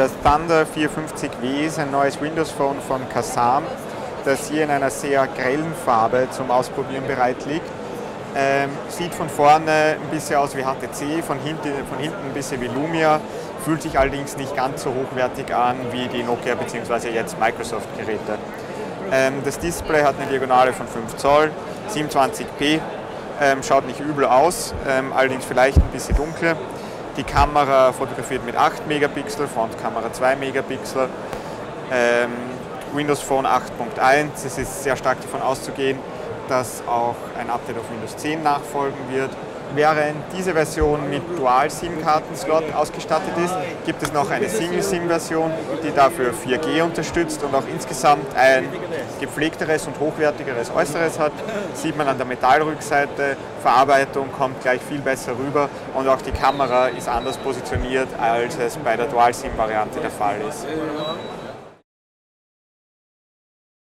Das Thunder 450W ist ein neues Windows Phone von Kasam, das hier in einer sehr grellen Farbe zum Ausprobieren bereit liegt. Ähm, sieht von vorne ein bisschen aus wie HTC, von hinten, von hinten ein bisschen wie Lumia, fühlt sich allerdings nicht ganz so hochwertig an wie die Nokia bzw. jetzt Microsoft-Geräte. Ähm, das Display hat eine Diagonale von 5 Zoll, 27p, ähm, schaut nicht übel aus, ähm, allerdings vielleicht ein bisschen dunkler. Die Kamera fotografiert mit 8 Megapixel, Frontkamera 2 Megapixel. Ähm, Windows Phone 8.1, es ist sehr stark davon auszugehen, dass auch ein Update auf Windows 10 nachfolgen wird. Während diese Version mit Dual-SIM-Kartenslot ausgestattet ist, gibt es noch eine Single-SIM-Version, die dafür 4G unterstützt und auch insgesamt ein gepflegteres und hochwertigeres Äußeres hat. Sieht man an der Metallrückseite, Verarbeitung kommt gleich viel besser rüber und auch die Kamera ist anders positioniert, als es bei der Dual-SIM-Variante der Fall ist.